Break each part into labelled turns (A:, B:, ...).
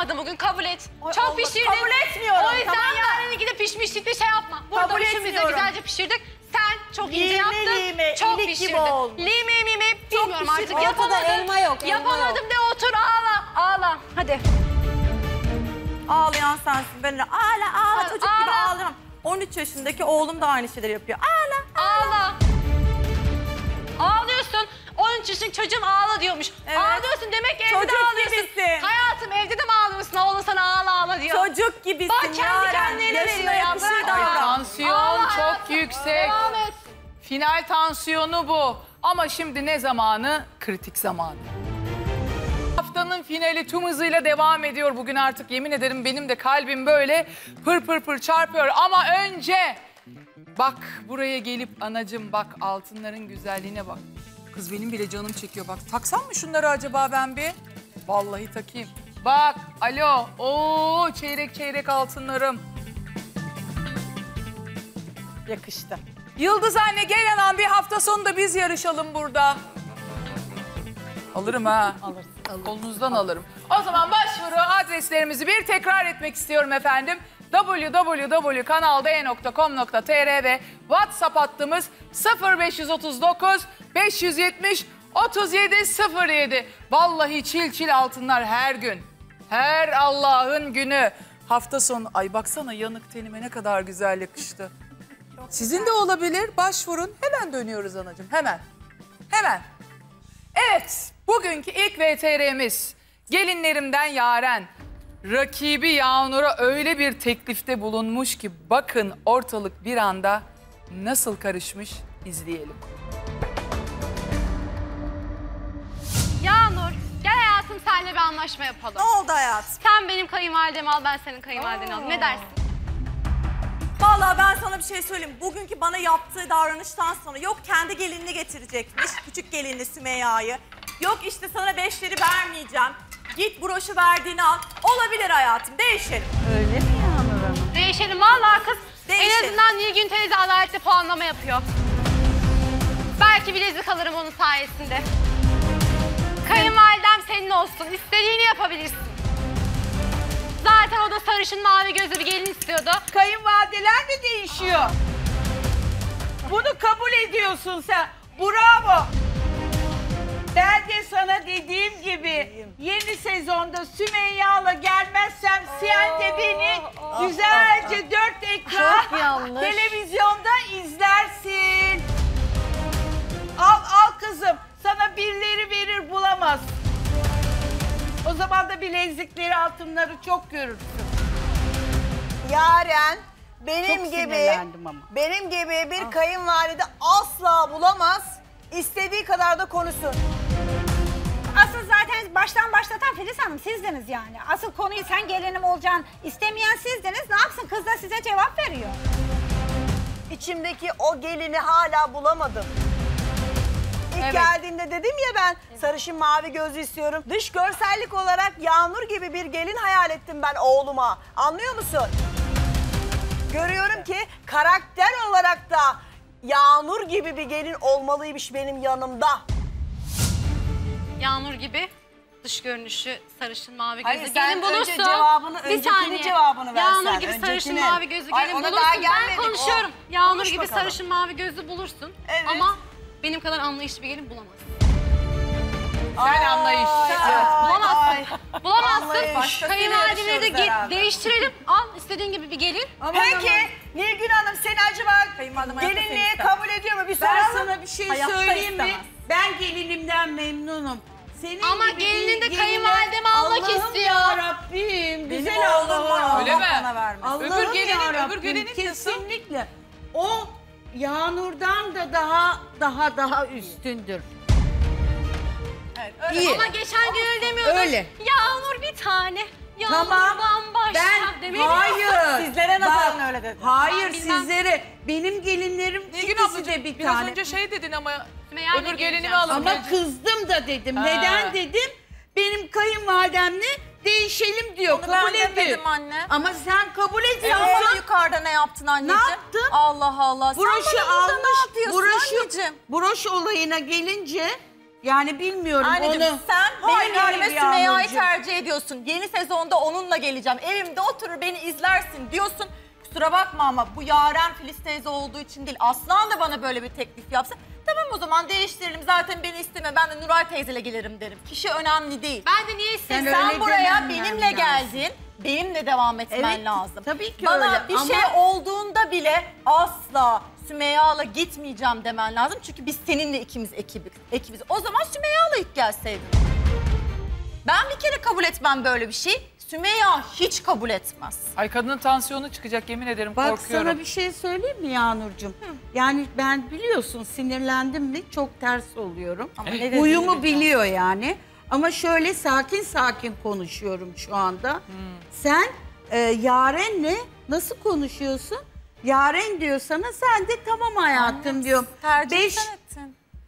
A: yapamadın bugün kabul et.
B: Ay
A: Çok
B: Allah,
A: pişirdin.
B: kabul etmiyorum,
A: O yüzden
B: tamam
A: yarın gidip pişmişlikte şey yapma. Burada
B: Kabul
A: üçümüz de güzelce pişirdik. Sen çok ince
B: Lime
A: yaptın.
B: lime,
A: çok
B: gibi
A: pişirdin. Lime mime bilmiyorum artık
B: pişirdim.
A: yapamadım.
C: Ortada elma yok, elma
A: Yapamadım de otur ağla ağla. Hadi.
B: Ağlayan sensin. Ben ağla ağla
A: Ağla,
B: çocuk gibi
A: ağla.
B: ağlarım. 13 yaşındaki oğlum da aynı şeyleri yapıyor. Ağla.
A: Ağla. Ağlıyorsun. 13 yaşındaki çocuğum ağla diyormuş.
B: Evet.
A: Ağlıyorsun demek ki evde
B: Çocuk
A: ağlıyorsun.
B: gibisin.
A: Hayatım evde de
B: Çocuk gibisin
A: Bak kendi
B: Yaren.
A: kendine
B: Yaşına
A: veriyor ya.
B: yakışır
A: Bırak
B: davran.
D: Tansiyon
A: Ağla
D: çok
A: hayatım.
D: yüksek.
A: Devam et.
D: Final tansiyonu bu. Ama şimdi ne zamanı? Kritik zamanı. Haftanın finali tüm hızıyla devam ediyor. Bugün artık yemin ederim benim de kalbim böyle pır pır pır çarpıyor. Ama önce bak buraya gelip anacım bak altınların güzelliğine bak. Kız benim bile canım çekiyor bak. Taksam mı şunları acaba ben bir? Vallahi takayım. Bak alo. Oo çeyrek çeyrek altınlarım.
B: Yakıştı.
D: Yıldız anne gel anam bir hafta sonu da biz yarışalım burada. Alırım ha. Alırsın. Kolunuzdan alırım. O zaman başvuru adreslerimizi bir tekrar etmek istiyorum efendim. www.kanalde.com.tr ve WhatsApp hattımız 0539 570 3707. Vallahi çil çil altınlar her gün. Her Allah'ın günü. Hafta sonu. Ay baksana yanık tenime ne kadar güzel yakıştı. Sizin de olabilir. Başvurun. Hemen dönüyoruz anacığım. Hemen. Hemen. Evet. Bugünkü ilk VTR'miz. Gelinlerimden Yaren. Rakibi Yağnur'a öyle bir teklifte bulunmuş ki bakın ortalık bir anda nasıl karışmış izleyelim.
A: Bir anlaşma yapalım.
B: Ne oldu hayatım?
A: Sen benim kayınvalidemi al ben senin kayınvalideni alayım. Ne dersin?
B: Vallahi ben sana bir şey söyleyeyim. Bugünkü bana yaptığı davranıştan sonra yok kendi gelinini getirecekmiş. Küçük gelinini Sümeyya'yı. Yok işte sana beşleri vermeyeceğim. Git broşu verdiğini al. Olabilir hayatım değişelim.
A: Değişelim vallahi kız. En
B: Değişelim.
A: azından Nilgün teyze adaletli puanlama yapıyor. Belki bilezik alırım onun sayesinde. Kayınvalidem senin olsun. İstediğini yapabilirsin. Zaten o da sarışın mavi gözlü bir gelin istiyordu.
E: Kayınvalideler de değişiyor. Bunu kabul ediyorsun sen. Bravo. Ben de sana dediğim gibi yeni sezonda Sümeyya'la gelmezsem sen de beni güzelce O zaman da bilezikleri altınları çok görürsün.
F: Yaren benim
E: Çok
F: gibi
E: sinirlendim ama.
F: benim gibi bir kayınvalide asla bulamaz. İstediği kadar da konuşsun.
G: Asıl zaten baştan başlatan Filiz Hanım sizdiniz yani. Asıl konuyu sen gelinim olacaksın istemeyen sizdiniz. Ne yapsın kız da size cevap veriyor.
F: İçimdeki o gelini hala bulamadım. İlk
D: Evet.
F: geldiğinde dedim ya ben sarışın mavi gözlü istiyorum. Dış görsellik olarak Yağmur gibi bir gelin hayal ettim ben oğluma. Anlıyor musun? Görüyorum ki karakter olarak da Yağmur gibi bir gelin olmalıymış benim yanımda.
A: Yağmur gibi dış görünüşü sarışın mavi
F: Hayır,
A: gözlü
F: sen
A: gelin
F: önce
A: bulursun.
F: cevabını,
A: Bir saniye.
F: cevabını
A: Yağmur gibi sarışın
F: öncekinin.
A: mavi gözlü
F: Ay,
A: gelin
F: ona
A: bulursun. Ben
F: gelmedik, o.
A: konuşuyorum. Yağmur
F: Konuş
A: gibi
F: bakalım.
A: sarışın mavi gözlü bulursun.
F: Evet.
A: Ama benim kadar anlayışlı bir gelin bulamazsın.
D: Sen anlayışlı.
A: Bulamazsın. Bulamazsın.
F: Anlayış.
A: Kayınvalideleri de
F: yarışıyoruz
A: ge-
F: herhalde.
A: değiştirelim. Al istediğin gibi bir gelin.
F: Peki Nilgün Hanım seni acaba
B: Kayınvalidem hayatta seni
F: gelinliğe
B: istemez.
F: kabul ediyor mu? Bir
E: Ben
F: soralım.
E: sana bir şey
B: Hayatta
E: söyleyeyim mi?
B: istemez.
E: Ben gelinimden memnunum. Senin
A: Ama
E: gibi
A: gelinin
E: bir
A: de
E: geline-
A: kayınvalidemi almak
E: Allah'ım
A: istiyor.
E: yarabbim, güzel Allah'ım.
D: Öyle mi?
B: Bana vermez.
E: Allah'ım
D: Öbür gelinin-
E: yarabbim,
D: öbür gelinin nasıl?
E: kesinlikle. O Yağnur'dan da daha daha daha üstündür. İyi.
A: Ama geçen gün öyle demiyordun.
E: Öyle.
A: Yağmur bir tane. Yağmurdan
E: Tamam.
A: başla.
E: Ben hayır.
B: Sizlere nazaran
E: Bak,
B: öyle dedi.
E: Hayır
A: Ben bilmem.
E: sizlere. Benim gelinlerim
D: Nilgün
E: ikisi
D: ablacığım
E: de bir
D: biraz
E: tane.
D: önce şey dedin ama
A: Sümeyye'yle
D: öbür
A: geleceğim.
D: gelinimi alın.
E: Ama kızdım da dedim.
D: Ha.
E: Neden dedim? Benim kayınvalidemle değişelim diyor.
B: Onu
E: kabul
B: ben
E: ediyor.
B: dedim anne.
E: Ama sen kabul ediyorsun.
B: bana yukarıda ne yaptın anneciğim?
E: Ne yaptım?
B: Allah Allah.
E: Broşu
B: Sen
E: almış.
B: ne yapıyorsun
E: broşu,
B: anneciğim?
E: broş olayına gelince Yani bilmiyorum
C: Anneciğim
E: onu.
C: sen
E: Hayır,
C: benim yerime
E: Yağmurcuğum.
C: tercih ediyorsun. Yeni sezonda onunla geleceğim. Evimde oturur beni izlersin diyorsun. Kusura bakma ama bu Yaren Filiz teyze olduğu için değil. Aslan da bana böyle bir teklif yapsa tamam o zaman değiştirelim. Zaten beni isteme ben de Nuray teyzeyle gelirim derim. Kişi önemli değil.
A: Ben de niye istedim?
E: Sen
C: Sen
E: öyle
C: buraya
E: demem
C: benimle
E: lazım.
C: geldin. Benimle devam etmen
E: Evet,
C: lazım.
E: tabii ki
C: Bana
E: öyle
C: bir
E: ama-
C: şey olduğunda bile asla Sümeyya'la gitmeyeceğim demen lazım. Çünkü biz seninle ikimiz ekibiz. ekibiz. O zaman Sümeyya'la ilk gelseydin. Ben bir kere kabul etmem böyle bir şey. Sümeyya hiç kabul etmez.
D: Ay kadının tansiyonu çıkacak yemin ederim
E: Bak
D: korkuyorum.
E: sana bir şey söyleyeyim mi Yağnurcuğum? Yani ben biliyorsun sinirlendim mi çok ters oluyorum.
C: Ama ne dediğini
E: Uyumu biliyor yani. Ama şöyle sakin sakin konuşuyorum şu anda. Sen e, Yaren'le nasıl konuşuyorsun? Yaren diyor sana sen de tamam hayatım diyorum.
C: Tercih
E: Beş,
C: ettin.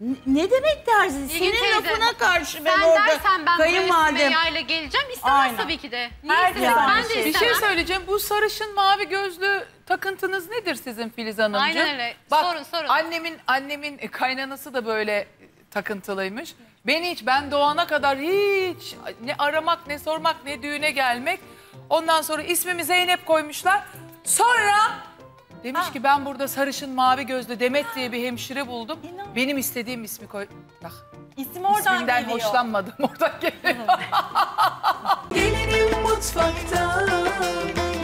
E: N- ne demek?
A: Nilgün
E: Senin
A: teyze,
E: lafına karşı ben
A: Sen
E: orada
A: dersen ben buraya
E: kayınvalidem.
A: Sümeyya ile geleceğim. İstemez
C: Aynen.
A: tabii ki de. Niye
C: Her
A: istemez?
C: zaman
A: Ben de
C: şey.
D: Bir
A: istemem.
D: şey söyleyeceğim. Bu sarışın mavi gözlü takıntınız nedir sizin Filiz Hanımcığım?
A: Aynen öyle.
D: Bak,
A: Sorun, sorun.
D: Annemin annemin kaynanası da böyle takıntılıymış. Ben hiç ben doğana kadar hiç ne aramak ne sormak ne düğüne gelmek. Ondan sonra ismimi Zeynep koymuşlar. Sonra Demiş ah. ki ben burada sarışın mavi gözlü Demet diye bir hemşire buldum.
C: İnan.
D: Benim istediğim ismi koy. Bak.
C: İsim oradan
D: İsminden
C: geliyor.
D: hoşlanmadım. Oradan geliyor.
H: gelinim mutfakta.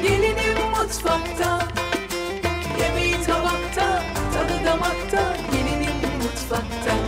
H: Gelinim mutfakta. Yemeği tabakta. Tadı damakta. Gelinim mutfakta.